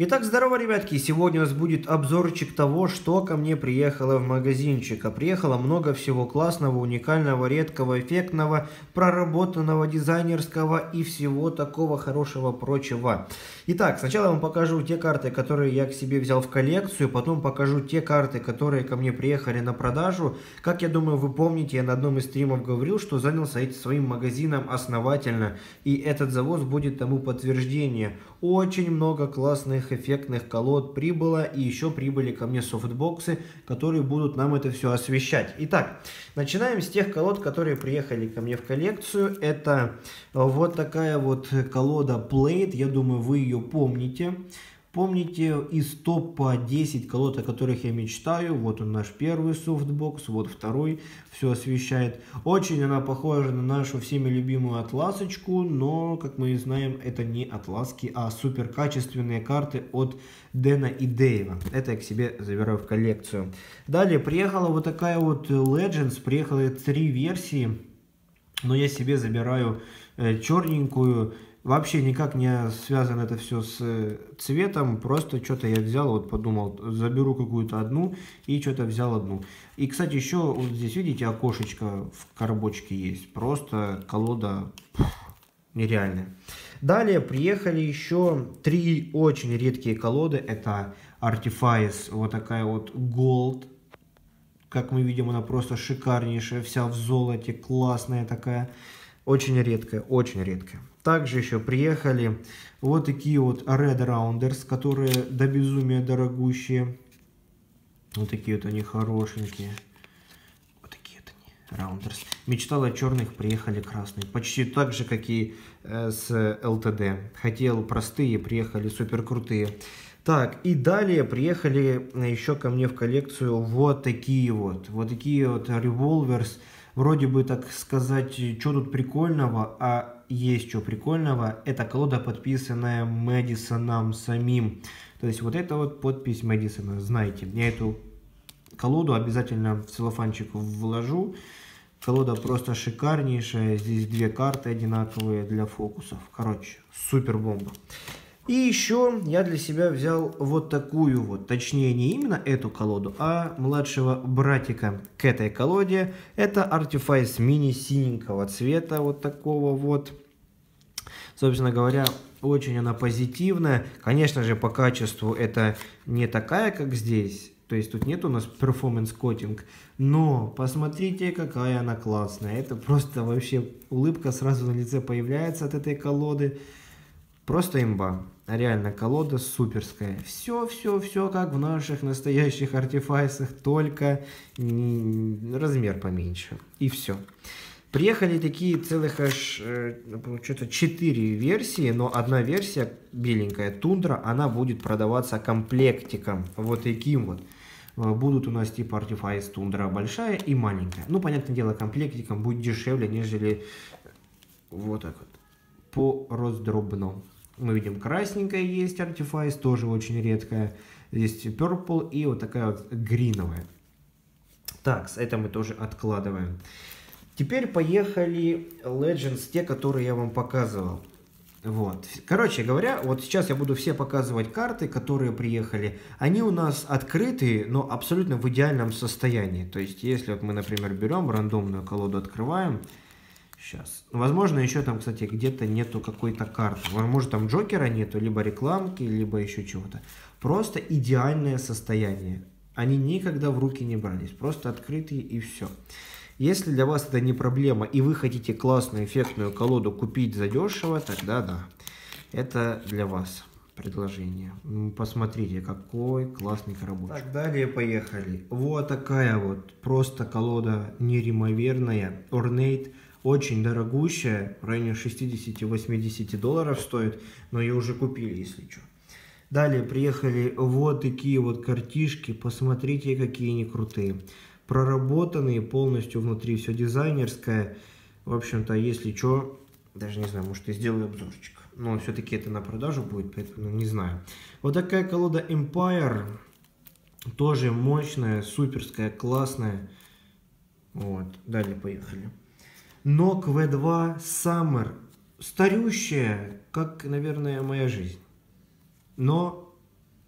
Итак, здорово, ребятки! Сегодня у нас будет обзорчик того, что ко мне приехало в магазинчик. А приехало много всего классного, уникального, редкого, эффектного, проработанного, дизайнерского и всего такого хорошего прочего. Итак, сначала я вам покажу те карты, которые я к себе взял в коллекцию, потом покажу те карты, которые ко мне приехали на продажу. Как я думаю, вы помните, я на одном из стримов говорил, что занялся этим своим магазином основательно, и этот завоз будет тому подтверждение. Очень много классных разных эффектных колод прибыло, и еще прибыли ко мне софтбоксы, которые будут нам это все освещать. Итак, начинаем с тех колод, которые приехали ко мне в коллекцию. Это вот такая вот колода Plate, я думаю, вы ее помните. Помните из топа 10 колод, о которых я мечтаю, вот он наш первый софтбокс, вот второй, все освещает. Очень она похожа на нашу всеми любимую атласочку, но, как мы знаем, это не атласки, а супер качественные карты от Дэна и Дэйва. Это я к себе забираю в коллекцию. Далее приехала вот такая вот Legends, приехала три версии, но я себе забираю э, черненькую, Вообще никак не связано это все с э, цветом, просто что-то я взял, вот подумал, заберу какую-то одну и что-то взял одну. И, кстати, еще вот здесь, видите, окошечко в коробочке есть, просто колода пфф, нереальная. Далее приехали еще три очень редкие колоды, это Artifice, вот такая вот Gold, как мы видим, она просто шикарнейшая, вся в золоте, классная такая, очень редкая, очень редкая. Также еще приехали вот такие вот Red Rounders, которые до безумия дорогущие. Вот такие вот они хорошенькие. Вот такие вот они, Rounders. Мечтал о черных, приехали красные. Почти так же, как и э, с LTD. Хотел простые, приехали супер крутые. Так, и далее приехали еще ко мне в коллекцию вот такие вот. Вот такие вот Revolvers. Вроде бы, так сказать, что тут прикольного, а есть что прикольного. Это колода, подписанная Мэдисоном самим. То есть вот это вот подпись Мэдисона, знаете. Я эту колоду обязательно в целлофанчик вложу. Колода просто шикарнейшая. Здесь две карты одинаковые для фокусов. Короче, супер бомба. И еще я для себя взял вот такую вот, точнее не именно эту колоду, а младшего братика к этой колоде. Это Artifice Mini синенького цвета, вот такого вот. Собственно говоря, очень она позитивная. Конечно же, по качеству это не такая, как здесь. То есть тут нет у нас performance coating. Но посмотрите, какая она классная. Это просто вообще улыбка сразу на лице появляется от этой колоды. Просто имба. Реально, колода суперская. Все, все, все как в наших настоящих артефайсах, только размер поменьше. И все. Приехали такие целых аж э, что-то 4 версии, но одна версия, беленькая тундра, она будет продаваться комплектиком. Вот таким вот. Э, будут у нас типа Artifice тундра большая и маленькая. Ну, понятное дело, комплектиком будет дешевле, нежели вот так вот. По раздробно. Мы видим красненькая есть Artifice, тоже очень редкая. Есть Purple и вот такая вот гриновая. Так, это мы тоже откладываем. Теперь поехали Legends, те, которые я вам показывал. Вот. Короче говоря, вот сейчас я буду все показывать карты, которые приехали. Они у нас открытые, но абсолютно в идеальном состоянии. То есть, если вот мы, например, берем рандомную колоду, открываем, Сейчас. Возможно, еще там, кстати, где-то нету какой-то карты. Может, там Джокера нету, либо рекламки, либо еще чего-то. Просто идеальное состояние. Они никогда в руки не брались. Просто открытые и все. Если для вас это не проблема, и вы хотите классную, эффектную колоду купить задешево, тогда да. Это для вас предложение. Посмотрите, какой классный коробочек. Так, далее поехали. Вот такая вот просто колода неримоверная. Ornate очень дорогущая, в районе 60-80 долларов стоит, но ее уже купили, если что. Далее приехали вот такие вот картишки, посмотрите, какие они крутые. Проработанные полностью внутри, все дизайнерское. В общем-то, если что, даже не знаю, может я сделаю обзорчик. Но все-таки это на продажу будет, поэтому не знаю. Вот такая колода Empire, тоже мощная, суперская, классная. Вот, далее поехали. Нок V2 Summer. Старющая, как, наверное, моя жизнь. Но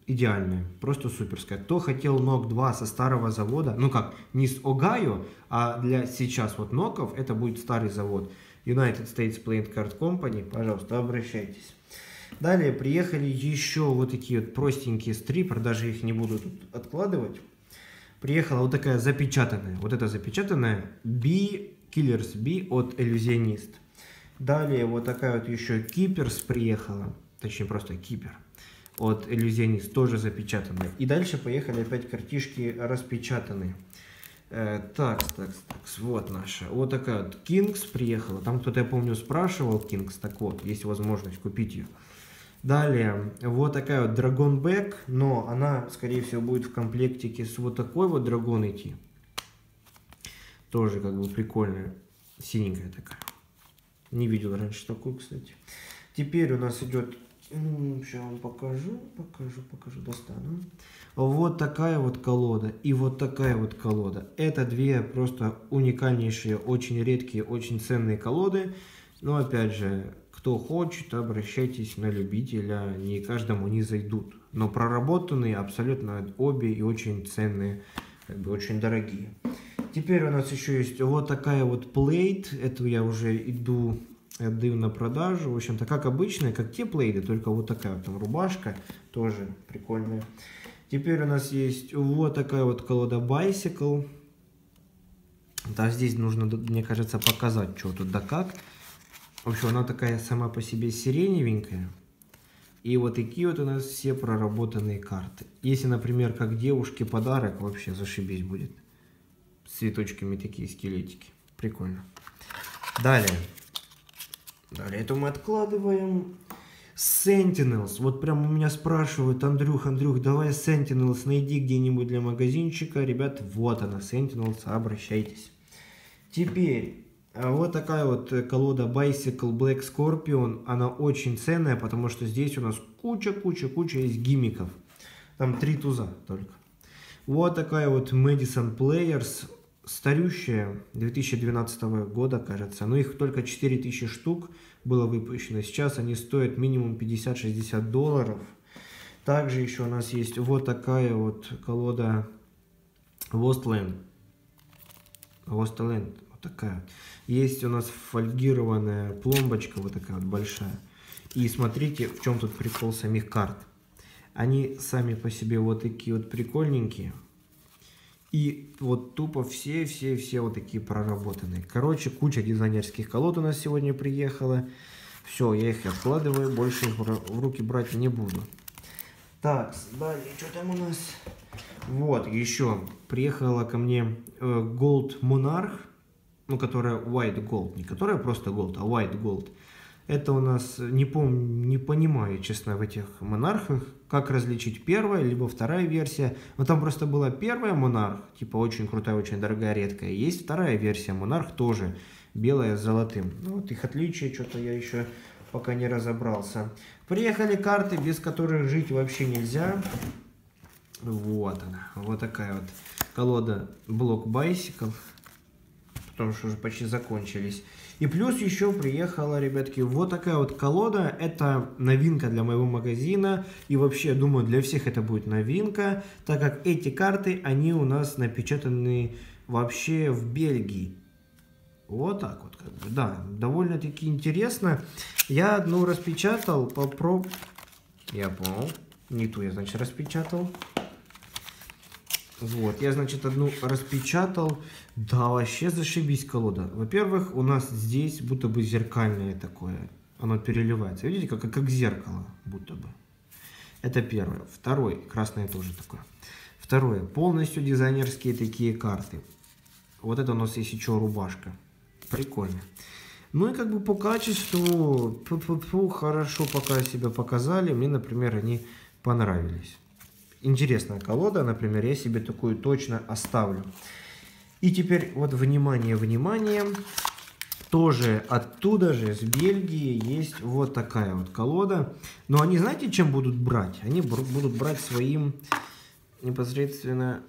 идеальная, просто суперская. Кто хотел ног 2 со старого завода, ну как, не с Огайо, а для сейчас вот ноков, это будет старый завод. United States Playing Card Company, пожалуйста, обращайтесь. Далее приехали еще вот такие вот простенькие стрипер, даже их не буду тут откладывать. Приехала вот такая запечатанная, вот эта запечатанная B Killers B от Illusionist. Далее вот такая вот еще Киперс приехала, точнее просто Кипер от Illusionist, тоже запечатанная. И дальше поехали опять картишки распечатанные. Э, так, так, так, вот наша. Вот такая вот Kings приехала. Там кто-то, я помню, спрашивал Kings, так вот, есть возможность купить ее. Далее, вот такая вот Back, но она, скорее всего, будет в комплектике с вот такой вот Dragon идти. Тоже как бы прикольная, синенькая такая. Не видел раньше такую, кстати. Теперь у нас идет, сейчас вам покажу, покажу, покажу, достану. Вот такая вот колода и вот такая вот колода. Это две просто уникальнейшие, очень редкие, очень ценные колоды. Но опять же, кто хочет, обращайтесь на любителя, не каждому не зайдут. Но проработанные абсолютно обе и очень ценные, как бы очень дорогие. Теперь у нас еще есть вот такая вот плейт. Эту я уже иду, отдаю на продажу. В общем-то, как обычная, как те плейды, только вот такая вот там рубашка. Тоже прикольная. Теперь у нас есть вот такая вот колода Bicycle. Да, здесь нужно, мне кажется, показать, что тут да как. В общем, она такая сама по себе сиреневенькая. И вот такие вот у нас все проработанные карты. Если, например, как девушке подарок, вообще зашибись будет. Цветочками такие скелетики. Прикольно. Далее. Далее это мы откладываем. Sentinels. Вот прям у меня спрашивают, Андрюх, Андрюх, давай Sentinels найди где-нибудь для магазинчика. Ребят, вот она, Sentinels, обращайтесь. Теперь а вот такая вот колода Bicycle Black Scorpion. Она очень ценная, потому что здесь у нас куча-куча-куча есть гиммиков. Там три туза только. Вот такая вот Madison Players. Старющая, 2012 года, кажется. Но их только 4000 штук было выпущено. Сейчас они стоят минимум 50-60 долларов. Также еще у нас есть вот такая вот колода Wostland. Wostland такая. Есть у нас фольгированная пломбочка, вот такая вот большая. И смотрите, в чем тут прикол самих карт. Они сами по себе вот такие вот прикольненькие. И вот тупо все-все-все вот такие проработанные. Короче, куча дизайнерских колод у нас сегодня приехала. Все, я их откладываю, больше их в руки брать не буду. Так, далее, что там у нас? Вот, еще приехала ко мне э, Gold Monarch ну, которая white gold, не которая просто gold, а white gold. Это у нас, не, помню, не понимаю, честно, в этих монархах, как различить первая, либо вторая версия. Но там просто была первая монарх, типа очень крутая, очень дорогая, редкая. Есть вторая версия монарх тоже, белая с золотым. Ну, вот их отличия, что-то я еще пока не разобрался. Приехали карты, без которых жить вообще нельзя. Вот она, вот такая вот колода Block Bicycle потому что уже почти закончились. И плюс еще приехала, ребятки, вот такая вот колода. Это новинка для моего магазина. И вообще, думаю, для всех это будет новинка, так как эти карты, они у нас напечатаны вообще в Бельгии. Вот так вот, как бы, да, довольно-таки интересно. Я одну распечатал, попроб... Я понял, не ту я, значит, распечатал. Вот, я, значит, одну распечатал. Да, вообще зашибись колода. Во-первых, у нас здесь будто бы зеркальное такое. Оно переливается. Видите, как, как зеркало, будто бы. Это первое. Второе, красное тоже такое. Второе, полностью дизайнерские такие карты. Вот это у нас есть еще рубашка. Прикольно. Ну и как бы по качеству, фу -фу -фу, хорошо пока себя показали. Мне, например, они понравились интересная колода, например, я себе такую точно оставлю. И теперь вот внимание, внимание, тоже оттуда же, с Бельгии, есть вот такая вот колода. Но они, знаете, чем будут брать? Они будут брать своим непосредственно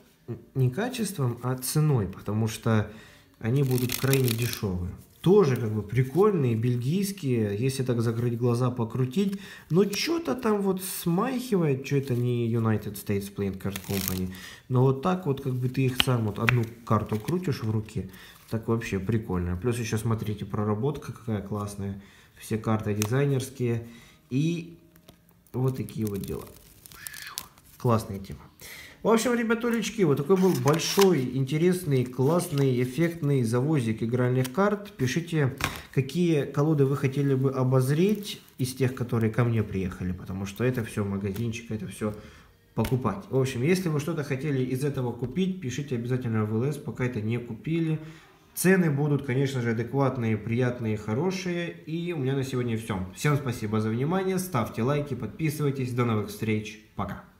не качеством, а ценой, потому что они будут крайне дешевые. Тоже как бы прикольные, бельгийские, если так закрыть глаза, покрутить. Но что-то там вот смахивает, что это не United States Playing Card Company. Но вот так вот как бы ты их сам вот одну карту крутишь в руке, так вообще прикольно. Плюс еще смотрите, проработка какая классная. Все карты дизайнерские. И вот такие вот дела. Классная тема. В общем, ребятулечки, вот такой был большой, интересный, классный, эффектный завозик игральных карт. Пишите, какие колоды вы хотели бы обозреть из тех, которые ко мне приехали, потому что это все магазинчик, это все покупать. В общем, если вы что-то хотели из этого купить, пишите обязательно в ЛС, пока это не купили. Цены будут, конечно же, адекватные, приятные, хорошие. И у меня на сегодня все. Всем спасибо за внимание, ставьте лайки, подписывайтесь. До новых встреч. Пока.